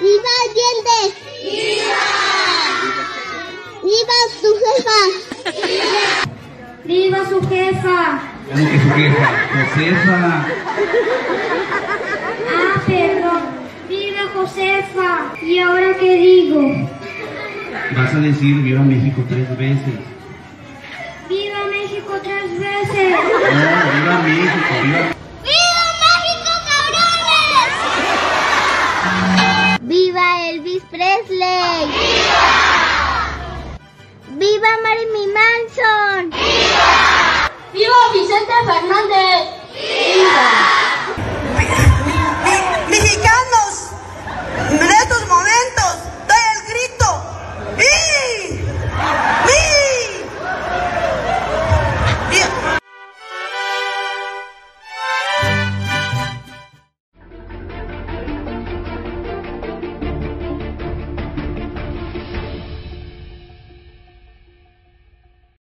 ¡Viva Allende! ¡Viva! ¡Viva su jefa! ¡Viva su jefa! ¿Cómo que su jefa? Josefa. Ah, perdón. ¡Viva Josefa! ¿Y ahora qué digo? Vas a decir viva México tres veces. ¡Viva México tres veces! No, viva México, viva. ¡Viva Elvis Presley!